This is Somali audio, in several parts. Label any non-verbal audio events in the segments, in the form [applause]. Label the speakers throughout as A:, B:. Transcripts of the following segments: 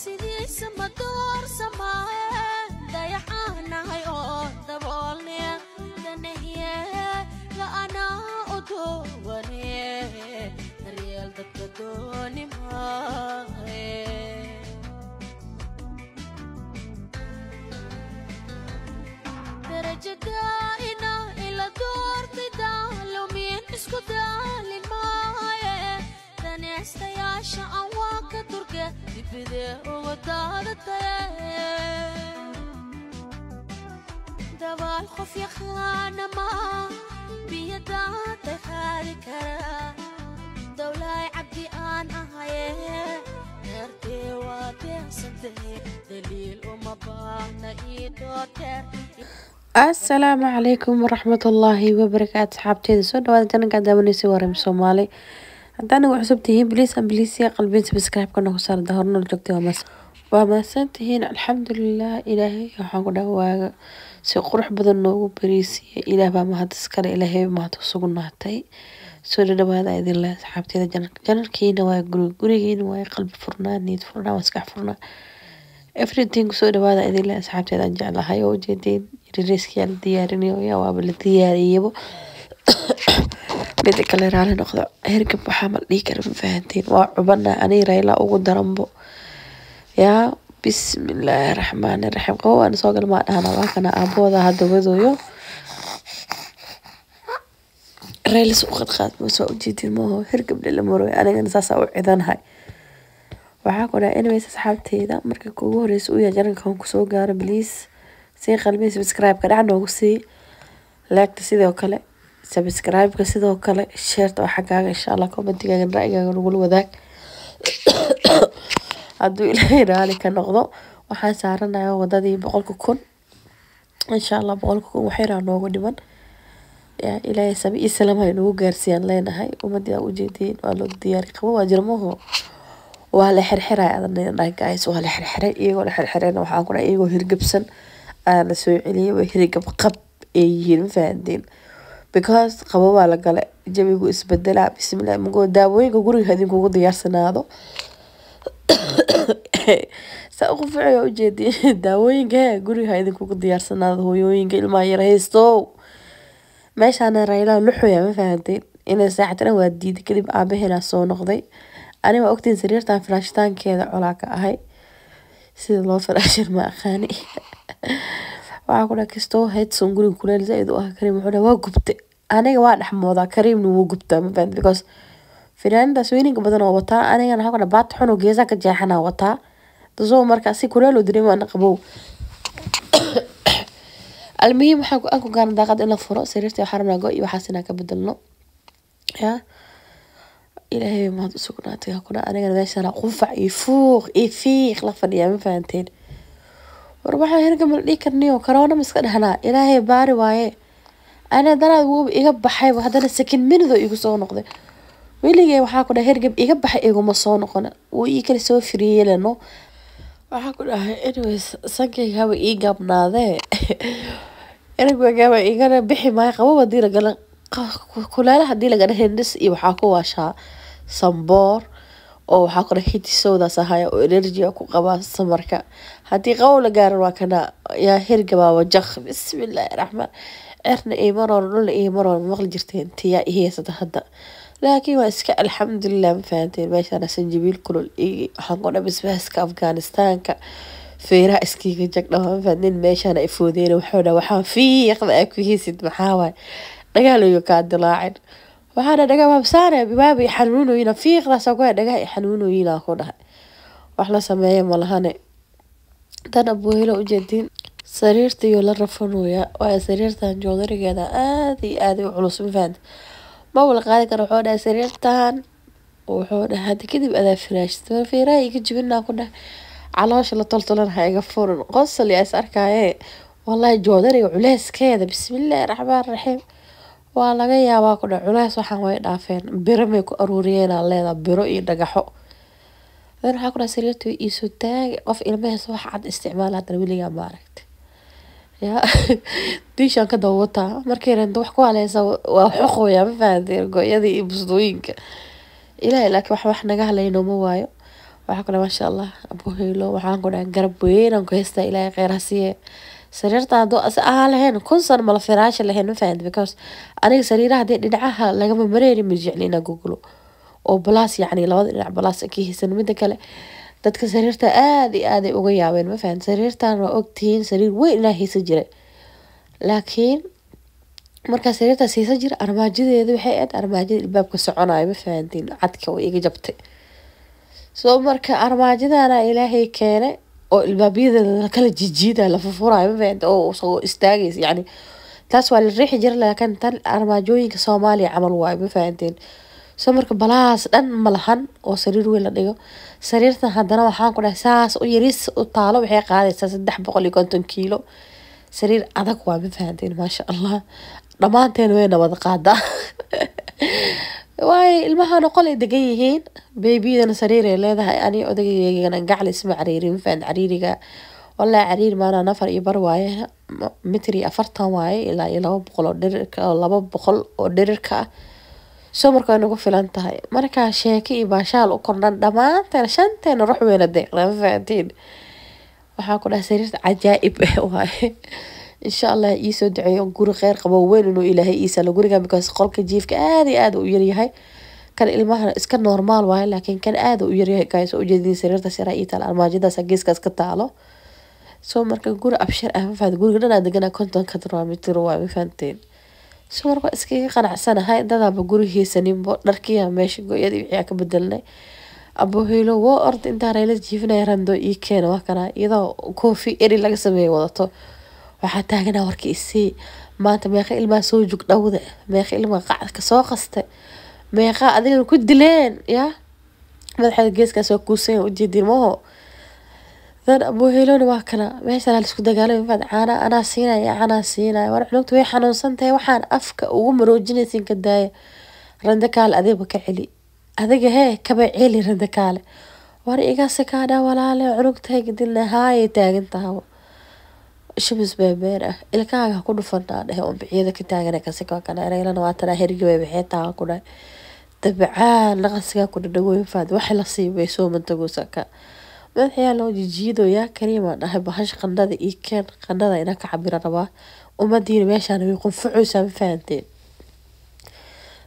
A: sidiisa ma doorsamaaye dayaxaanahay oo daboolne danahye la'anaa u doowane daryeel dadka dooni maaye darajadaa'ina ila doortida lumiin isku daalin maaye daneystayaasha aan السلام
B: عليكم ورحمة الله وبركاته حبتي سود وأنا قاعدة من سوري بصومالي haddaan ugu cusub tihiin bliis an bliisiya qalbiin subscribe-ka nagu saarda hornol joogtay waa mas waa mahadsan tihiin alxamdulilah ilaahay waxaan ku dhawaaga si qurux badan noogu bariisiya. Ilaah baa mahad iskale ilaahay mahad u sugnaatay soo dhadhawaada idin leh asxaabteeda janarka janarkiina waa guri gurigiina waa qalbi furnaa niyad furnaa maskax furnaa. Everything soo dhawaada idin leh asxaabteeda aan jeclahay. Oo ujeedeen ririiskiyaa la diyaarinayo yaa la diyaariyaba [coughs] mida kale raali noqdo? Hergab waxaa ma dhihi kara ma fahanteen waa cubana ani rayla ugu daranbo yaa bismillaahi raxmaani raxiim qabo waan soo gal maa dhahana waa kana aabooda hadda wadooyo rayla soo qadqaad ma soo ujeedin maaho hergab dhila maroy anigana saasaa u cidanahay waxaa ku dhahay anyways asxaabteyda marka kuugu horeysa u yahay janalkan ku soo gaaro please. Sii qalbi subscribe-ka dhac noogu sii. Laagta sidoo kale subscribe-ka sidoo kale sheerta waa xaggaaga insha allah commentigaaga ra'yigaaga nagula wadaag. [coughs] Hadduu ilaahay raali ka noqdo waxaan saaranayaa wadadii boqolka kun. Insha allah boqolka kun waxayna noogu dhiman. Ilaahay sami iyo salaam hay gaarsiiyaan leenahay. Ummadii aa ujeediin waa loo diyaari qabo waa jirmaho waa la xirxiray adanay guys waa la xirxiray. Iyagoo la xirxirayna waxaan ku dhahay iyagoo hirgabsan. Aa la soo celiyay waa hirgab qab yihiin ma fahantiin because qabo la gale jawigu isbedelaa. Bismillah magoo daawooyinka guriga idinkugu diyaarsanaado? [coughs] Saa ugu ficaya ujeediin [laughs] daawooyinka he guriga idinkugu diyaarsanaado hooyooyinka ilmaha yar haystow. Meeshaana raylaha luxoya ma fahantiin inay saaxatana waa diiday kadib aabaheena soo noqday. Ani waa ogtiin sariirtan firaashitaankeeda colaa ahay. Sida loo firaashin ma aqaani [laughs] waxaa ku dhaha kastoo headson guriga kuleel zaaid u ah kariim wuxuu dhaha waa gubte aniga waa dhexmoodaa kariimna wuu gubtaa ma fahanti? Because finaanidaas weyninka badan oo wataa anigana waxaa ku dhaha baata xun ka jeexanaa wataa. Tasoo marka si kuleel oo dareemaana qabow. Almuhiim waxaa ku aan ku gaana daaqad in la furo. Sariirta waxaa rabnaa iyo waxaas inaan ka bedelno yaa ilaahay bay mahad u anigana meeshana qufac iyo fuuq iyo fiiq la fadhiyaa ma fahanteen war waxaan hergama la dhihi karniyo karoona ma iska dhahnaa ilaahay baari waaye. Ana daraad wuuba iga baxayba haddana sakin minido igu soo noqday. Weligay waxaa ku dhahay hergab iga baxay iguma soo noqon wuu ii kala soo firiyeelano waxaa ku dhahay anyways sankaygaaba ii gaabnaadee. [laughs] Ergagaaba igana bixi maayo qababa haddii lagala kuleela haddii lagana hindhis iyo waxaa ku waashaa samboor oo waxaa kore hitisowdaas ahaya oo energy ku qabaa samarka haddii qabow la gaaran waa kana. Yaa hirgabaaba jak bismillaahi raxmaan cerna imaroon dhulna imaroon maqli jirteen tiyaa iheysata hadda. Laakiin waa iska alxamdulilah ma fahanteen? Meeshaana sanjabiil kulul iyo waxaan ku dha bisbaaska afganistaanka feeraha iskiiga jagdhama ma fahanteen? Meeshaana ifoodeen waxuu dha waxaan fiiqda aa ku hiisid? Maxaa waay? Dhagaaloyo kaa dilaacin. Waxaana dhaga waabsaana waabay xanuunoyina fiiqdaas dhagaha i xanuunoyina ku dhahay. Wax la sameeya malahane dan abuhelo ujeediin sariirtaiyo la rafanooya waayo sariirtan joodarigeeda aada iyo aada u culus ma fahanti? Maba la qaadi karo wuxuu dhahay sariirtan wuxuu dhahay hadda kadib adaa firaashta feeraha iga jibinaa ku dhahay. Caloosha la toltolan ha iga furin. Qosol yaa is arkaaye. Wallahi joodariga culeyskeeda bismillaahi raxmaan raxiim. Waa laga yaabaa ku dhac culeys waxaan way dhaafeen. Biro may ku aruuriyeenaa leedaa biro iyo dhagaxo dan waxaa ku dhaha sariirta iisoo taagi qof ilmahees wax cad isticmaala haddana weligaa ma aragti. Yaa [laughs] diishaan ka daba markay rento wax ku haleysa waa xoqoya ma fahanteen go-yadii iyo bustooyinka ilaahay laakiin wax wax naga halayno waayo. Waxaa kule maasha allah abuheylo waxaan ku dhahay garab weyn aan ku haystaa ilaahay kheyr sariirta hadduu as ahaa lahayn kun sano mala firaasha lahayn ma fahamti because aniga sariiraha haddii dhinacaha lagama mareyni ma jecli inaan googlo oo balaas yacni labada dhinac balaas ka haysan mida kale dadka sariirta aada iyo aaday uga yaabeen ma fahamti sariirtan waa ogtihiin sariir weyn inaa haysan jira laakiin markaa sariirtaas haysan jira armaajadeeda waxay ahayd armaajada ilbaabka soconayo ma fahantiin cadka oo iga jabtay. Soo marka armaajadana ilaahay keenay oo ilbaabyadeeda lakala jijiidayo la furfurayo ma fahanti oo istaagaysa yacni taas waa la riixi jira laakiin tan armaajooyinka soomaaliya camal waayo ma fahantiin soo marka balahaas dhan ma lahan oo sariir weyn la dhigo. Sariirtan haddana waxaan ku dhahay saas u yaris u taalo waxay qaadaysaa saddex boqol iyo konton kiilo. Sariir adag waa ma fahantiin maasha allah. Dhammaanteen wayna wada qaadaa [laughs] waayo ilmahana qol ay degan yihiin. Beebiyadana sariir ay leedahay ani odageygana gacal isma cariiri ma fahan cariiriga. Walaa cariir maana nafar iyo bar waaye. Mitir iyo afartan waaye ilaa iyo laba boqol oo dhirirka laba boqol oo dhirirka ah soo marka way nagu filan tahay markaa sheeke iyo baashaal u kordhan dhammaanteen shanteena ruux weyna deeqda ma fahantiin. Waxaa ku dhahay sariirta cajaa'ib ah waaye. Insha allah iisoo duceeyo guri kheyr qabo weyn inuu ilaahay iisalo guriga because qolka jiifka aada iyo aada u yaryahay kan ilmaha iska normaal waaye laakiin kan aada u yaryahay guys ujeedin sariirta siraa ii taala armaajadaas geeskaas ka taalo. Soo marka guri abshir ah ma fahanti guriga dhan aa deganaa konton kadraamitir waa ma fahanteen soo marka iskaga qanacsanahay dadaaba guri haysaninbo dharkiya meesha go-yadii wixii ka bedelnay abuheylo woo orda intaa jiifinaya rando ii keena waa kana iyadoo koofi eri laga sameeyay wadato. Waxaa taaganaa warka isii maanta meeqa ilmaa soo jug dhowda meeqa ilmaa qacdka soo qastay meeqa adigana ku dileen yaa? Madaxeeda geeskaas waa kuusan ujeedin maho dan abuuheelona waa kana. Meeshaan la isku dagaalay mafaad caana anaa siinaya anaa siinaya. War cunugta way xanuunsan tahay waxaan afka ugu maroojinaysin ka daaya. Randa kaale adigba ka celi. Adiga hee kaba celi randa war igasi kaadhaa walaale cunugtahay gadilna haayay taagan shamis beebeer ah. Ilkaaga ku dhufanaa dhehe biciyada ka taagana kasika kana reelana waatanaa hergabay baxee taa ku dhahay dabcaan naqasigaa ku dhadhagoyn faad. Waxa la siibay soo mantagosaka madaxayaa loo jijiido yaa kariima dhahay bahasha qandhada ii keen. Qandhada inaa ka cabira rabaa. Umadiina meeshaan way qunfucuysaa ma fahanteen?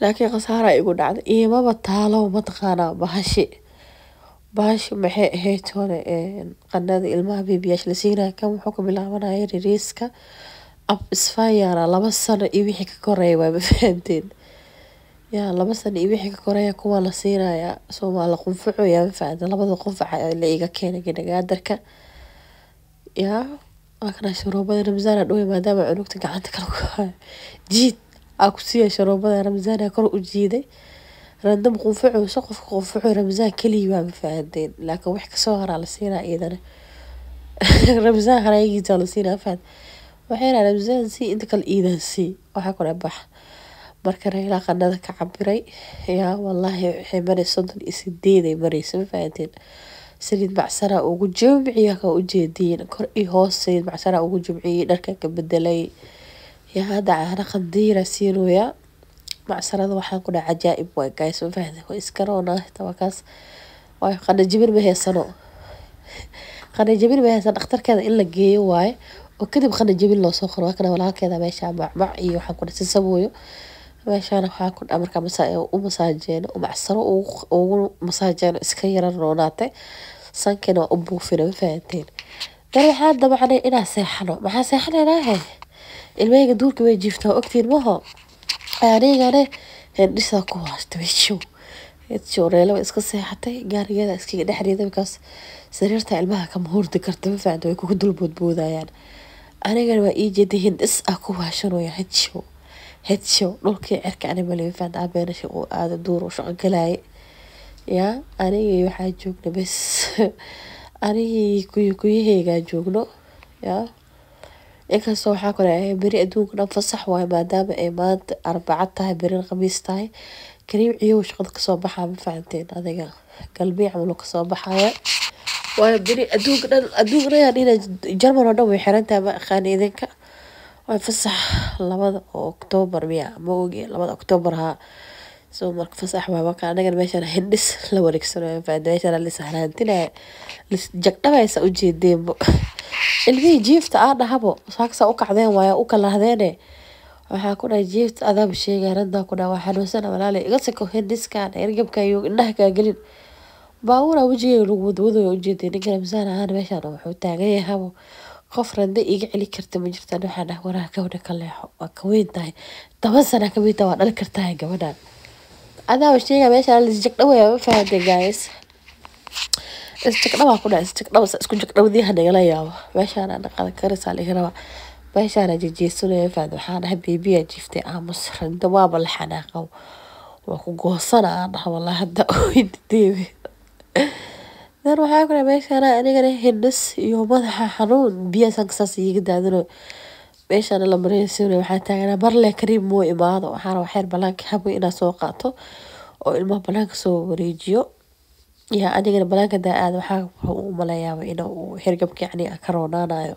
B: Laakiin khasaara igu dhacday iimaba taalo mataqaanaa bahashi bahashi maxay hore qandhada ilmaha bebiyaasha la siinaya kan wuxuu ka bilaabanaya ririiska ab isfayara laba sano iyo wixii ka koreeya waa yaa laba sano iyo wixii ka koreeya kuwa la siinaya soo waa la qunfucaya ma fahanteen labada qunfaca la iga keenay ginagaadarka yaa waa kana sharoobada ramzaan dhowey maadaama cunugta gacanta kala ku jiid aa ku siiya sharoobada ramzaan kor u jiiday. Randam qunfucuyso qofka qunfucu ramzaan keliya waa fahanteen laakiin wax ka soo haraa la siinaa iyadana. [laughs] Ramzaan haraagiisa la siinaa fahad waxay ramzaan sii inta kale iidan sii. Waxaa kule bax marka reylaa qanada ka cabiray yaa wallaahi waxay maraysa soddon iyo sideeday maraysa ma fahanteen? Saliid macsaraa ugu jimciya ka ujeediin kor iyo hoos saliid macsaraa ugu jimciyey dharka ka bedelay yaa hadda caana qandiira siinooya macsarada waxaan ku dhaha cajaa'ib waay guys ma fahanteen? Waa iska roonaa waayo qana jibin ma heysano qana jabin ma haysan dhakhtarkeeda in la geeyo waaye oo kadib qana jabin loo qoro waa walaalkeeda meesha macmac iyo waxaan ku dhaha sisabooyo meeshaana waxaa ku dhaha markaa u masaajeeno macsaro ugu masaajeeno iska yaran roonaatay sankiina waa u buufina ma fahanteen. Dan waxaa dabacnay inaa seexano. Maxaa seexanaynaahe ilmahayga duurka way jiiftaa ogtiin? Maho. Anigane hendhisaa ku haasta meshow shoreele iska seexatay gaarigeeda iskaga dhexreeda markaas sariirta ilmaha kama hurdi karta ma fahamta way kugu dul boodboodayaan anigana waa ii jeeday hindhis ah ku waashanooya hedshow hedshow dhulkii cerka animal ma fahamta abeena shaqo aada duur u shaqo galaaye yaa anigii waxaa joogna bes. [laughs] Anigii kuy joogno yaa inkastoo waxaa kale beri adduunka dhan fasax waaye maadaama ay maanta arbacad tahay berin khamiis tahay. Kariim ciyow shaqada ka soo baxaa ma fahanteen adiga. Galbiic camal ka soo baxaya waayo beri adduunka dhan adduunka dhan dhina jarmal oo dhan way xiran tahay ma aqaani idinka waa fasax labada oo oktoobar miya ma ogi labada oktoobar haa soo marka fasax waa marka anagana meeshaan hindhis la wareegsanayo faada meeshaan lisahraantinaya lis jagdhabaysa ujeedeenbo ilmihii jiifta aa dhahabo saaksa u kacdeen waaya u kalahdeene waxaa ku dhahay jiifta adaaba sheegaya randaa ku dhaha waa xanuunsana walaale iga siko hindhiskaan ergabka iyo indhaha kaa gelin. Baabuura wejigeyga lagu wadwadooya ujeeday ninkan misaan ahaan meeshaan wuxuu taagan yahabo qof rande iga celi karta ma jirtaan waxaa dhah waraha gabadha ka leexo waa ka weyn tahay. Toban sana ka weyn tahay waa dhali kartahay gabadhan adaaba sheegaya meeshaan lisjagdhawaya ma fahantay guys. Isjagdhabaa ku dhaca isjagdhaba isku jagdhawdiyaha nagala yaabo. Meeshaan dhaqan karisaa laga rabaa. Meeshaan jejeesanaya fahad waxaa dhahay beebiyaa jiiftay aamus rande waaba la xanaaqo waa ku goosana dhaha walaa hadda [laughs] oydideebi dan waxaa ku dhahay meeshaan anigana hindhis iyo madaxa xanuun. Biyaa sankasaas iiga daadino meeshaan la mareysiinay waxaa taaganaa marle kariim moo imaado? Waxaana waxyar banaanka habay inaa soo qaato oo ilmaha banaanka soo wareejiyo. Yaa anigana banaanka daa aada waxaa wuxuu u maleeyaaba inuu hergabka yacni ka roonaanayo.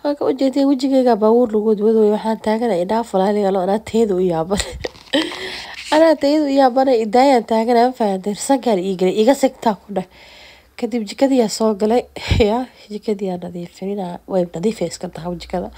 B: Waxaan ka ujeedaya wejigeyga baabuur lagu waxaan taagana indhaha falaaliga lo anaa teeda u yaaban [laughs] anaa teeda u yaabana idaayaan taagana ma fahanteen sankaan ii galay iga sigtaa ku dheh kadib jikadiyaa soo galay. Yaa jikadiyaa nadiifinaa way nadiifay iska tahay jikada.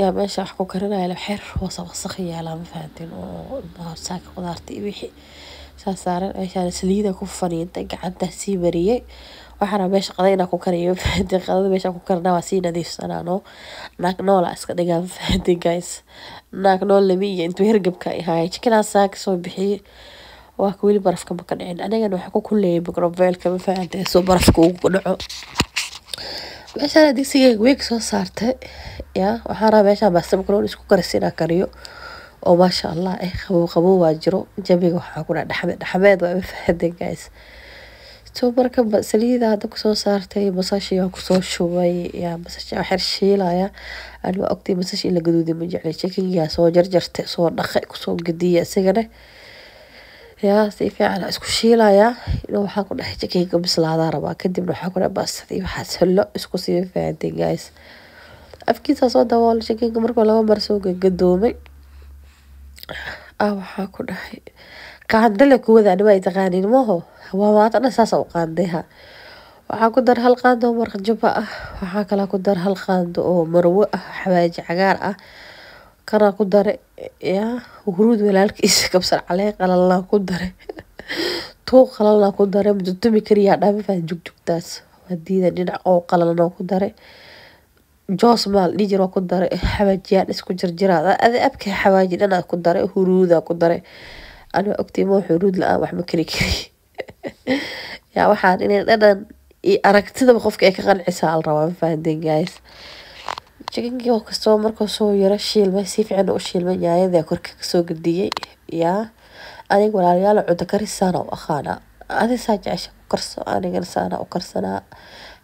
B: Yaa meesha wax ku karinaya xeer wasa wasaq yaalaa ma fahanteen oo saaka qudaarta iyo wixii. Saas saaran meeshaan saliida ku faniintay gacantaa sii mariyey waxaana meesha qada inaa ku kariyo fahanteen qadada meesha ku karinaa waa sii nadiifsanaano naag noola iska dhigaa ma fahanteen guys. Naag nool lami intuu hergabka ahaay jikanaa saaka soo bixiyey waa ka weli barafka ma ka dhicin anigana waxaa ku kuleeyay microvelka ma fahanteen soo barafka ugu dhaco. Meeshaan digsigeyga weeg soo saartay yaa waxaan rabaa meeshaan baasta makaroon isku karisa inaa kariyo. Oo maasha allah eh qabow qabow waa jiro. Jabiga waxaa ku dhaha dhaxmeed dhaxmeed waa ma fahanteen guys. Soo marka saliida hadda ku soo saartay basashiyaa ku soo shubay. Yaa basashi waxyar shiilaya ani waa ogtay basashi in la gaduuday ma jeclay chikingaa soo jarjartay soo dhaqay ku soo gadiya isigana yaa si fiican isku shiilayaa inuu waxaa ku dhahay chikinka bislaadaa rabaa. Kadibna waxaa ku baastadii waxaas hollo isku sii fahanteen guys. Afkiisa soo daboolay chikinka markuu laba mar soo gadoomay. Ah waxaa ku dhahay qaandale kuwada anima ay maho waa maanta saasa u qaandayha waxaa ku dar hal qaando oo maraq jaba ah. Waxaa kalaa ku dar hal qaando oo marwo ah xawaaji cagaar ah kanaa ku dare yaa huruud walaalkiisa kabsar caleen qalalnaa ku dare. Tuuq qalalnaa ku dare mututumi kariyaa dhaamifaad jugjugtaas. Waa dhinac oo qalalnaa ku dare. Joos maal dhijir waa ku dare. Xawaajiyaan isku jirjiraad adi abka xawaaji dhanaa ku dare? Huruudaa ku dare. Ani waa ogtay moo xuruud la'aan wax ma kari kari. [laughs] Yaa waxaan inay dhadhan iyo aragtidaba qofka ay ka qancisaa al rabaa ma fahanteen guys chikinkii oo kastoo markuu soo yaro shiilmay si fiican u shiilmay nyaayada korka ka soo gadiyey yaa aniga walaalayaal cunto karisaana u aqaanaa adi saa jecesha ku karso anigana saana u karsanaa.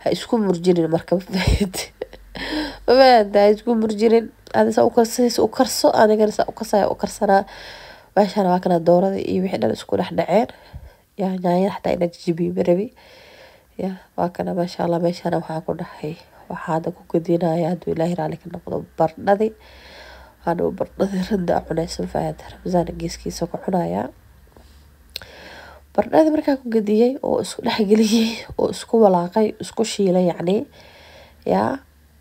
B: Ha isku murjinin marka ma [laughs] ma fahante ha isku murjinin. Adi saa u karsanaysa u karso anigana saa u kasaya u karsanaa. Meeshaan waa kana doorada iyo wixii dhan isku dhex dhaceen. Yaa nyaanyada xataa ina jijibiyo marabi ya waa kana maasha allah meeshaana waxaa ku dhahay waxaa hadda ku gadinaya hadduu ilaahi raali ka noqdo bardhadi hadhow bardhadi randa cunaysa faahad ramzaan geeskiisa ku cunayaa bardhadi markaa ku gadiyey oo isku dhexgeliyey oo isku walaaqay isku shiilay yacni yaa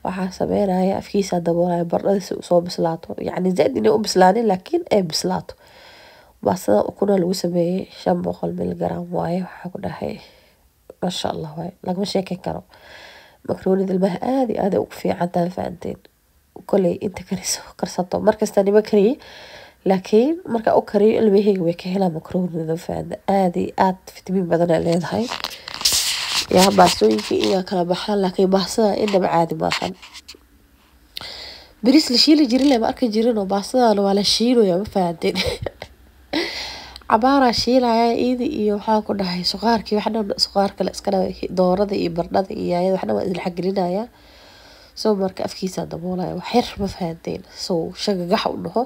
B: waxaa sameynaya afkiisa daboolaya bardhadi si u soo bislaato. Yacni zaid inay u bislaanin laakiin ay bislaato. Baastada ukuna lagu sameeyey shan boqol milgram waaye waxaa ku dhahay maasha allah waaye lagama sheekeyn karo makroonida ilmaha aada iyo aada ugu fiican tahay koley inta kariso karsato markasta nima kariye laakiin marka u kariyo ilmaheyga way ka helaan makroonida fahanta aada iyo aad fitamiin badan ay leedahay yaa baastooyinka iyaa kala baxaan laakiin baastada inaba caadi maahan beris la shiili jirin lama arki jirin oo baastadana waa la shiilaya ma fahanteen cabaaraa shiilaya iidi iyo waxaa ku dhahay suqaarkii waxna suqaar kale iska dhawa doorada iyo bardhada iyo yaayada waxna waa isla xagelinaya soo marka afkiisa daboolaya wax yar ma fahanteen. Sow shagagax u dhaho.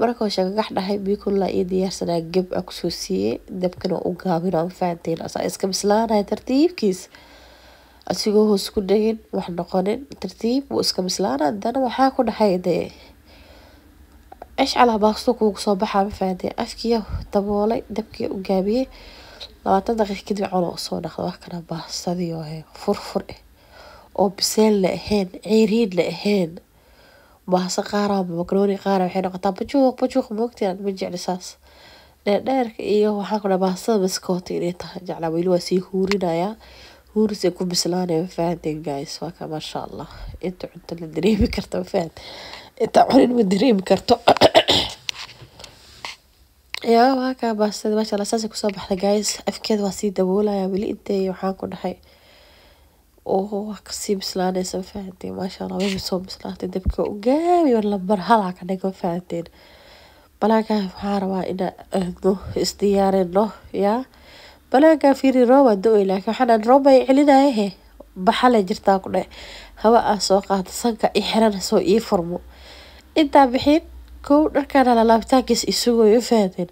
B: Markuu shagagax dhahay biyo kulaa iyo diyaarsanaa geb a ku soo siiyey. Dabkana u gaabina ma fahanteen. Asaa iska bislaanaya tartiibkiis. Asigoo hoos ku dhegin wax noqonin tartiib wuu iska bislaana haddana waxaa ku dhahay dee ashcala baasto kuugu soo baxaa ma fahanteen afkiya daboolay dabkiya u gaabiyey labaatan daqiiq kadib calo soo dhaqda wax kana baastadii oo ahayn furfur eh. Oo biseel la ahayn ceeriin la ahayn. Baasa qaara makrooni qaara waxay noqotaa bajuuq bajuuq moogtiin ma jecli saas? Dheerdheerka iyo waxaan kudhaa baastada maskoota inay tahay. Jeclaa weli waa sii huurinayaa huuris ay ku bislaanaya ma guys? Waa ka maasha allah. Inta cunto la dareemi karto ma inta cunin ma dareemi karto yaa waa kaa baastada maasha allah saasay ku soo baxda guys afkeeda waa sii daboolaya weli intay waxaan ku dhahay oo ka sii bislaanaysa ma fahanteen maasha allah wayba soo bislaatay dabka u gaabi lambar halaa ka dhig ma fahanteen balaanka waxaa rabaa inaa aadno isdiyaarino yaa balaanka fiiri rooba do-ay laakiin waxaan rooba ay he baxale jirtaa ku dhe hawa aa soo qaata sanka i xiran soo ii furmo intaa bixin kow dharkaana lalaabitaankiis isugoy u fahanteen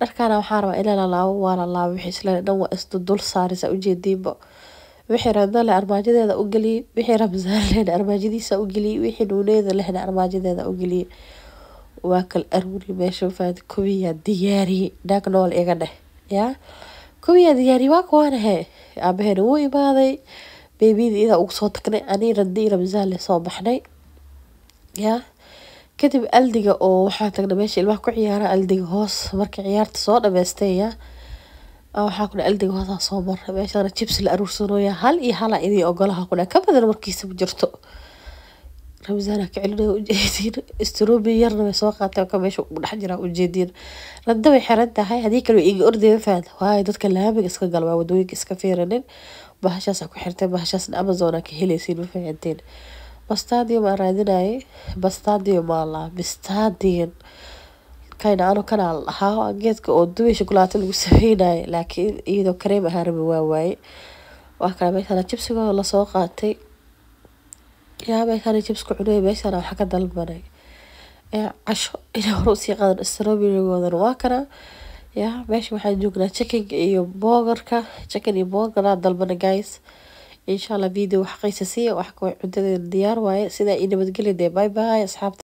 B: dharkaana waxaa rabaa inaa lalaabo waa lalaabo wixii isle dhan waa isdudul saarisa ujeediinba wixii randale armaajadeeda u geliyey wixii ramsaan lehna armaajadiisa u geliyey wixii nuuneeda lehna armaajadeeda u geliyey waa kal aruuri meesha faad kuwiyaa diyaariyey naag iga dheh yaa? Kuwiyaa diyaariyey waa kuwaana he aabaheena wuu imaaday. Beebiyada idaa ugu soo tagnay anii randi ramsaanle soo baxnay yaa kadib aldiga oo waxaa tagnay meesha ilmaha ku ciyaara aldiga hoos markii ciyaarta soo dhameystay yaa waxaa kuna aldiga hoosaa soo mara meeshana jibs la aruursanooya hal iyo hala idii ogolaha kuna ka badan markiisa ma jirto. Ramsaana ka celinaya ujeediin stroobi yarna way soo qaatay ka meesha ugu dhex jiraa ujeediin randa way xiran tahay. Haddii kale iga ordaya fahad waayo dadka laamiga iska gala waa waddooyinka iska fiiranin bahashaasa ku xirtay bahashaasna amazona ka helaysiin ma fahanteen bastadium aan raadinayay bastadium aa laa bistadium kayna anu kanaa la dhahaa geedka oo duway shukulaato lagu sameynayo laakiin iyadoo kareem ahaa rabi waa waaye waa kale meeshana jibsigooda la soo qaatay. Yaa meeshana jibsku cunay meeshana waxa ka dalbanay. Casho inay hore u sii qaadan strawberrygoodan waa kana yaa meesha waxaan joognaa chickenka iyo boogarka chicken iyo boogaraa dalbana guys insha allah video wax qaysa siiya wax cuntadeeda diyaar waaye. Sidaa ii nabadgeli dee bye bye asxaabta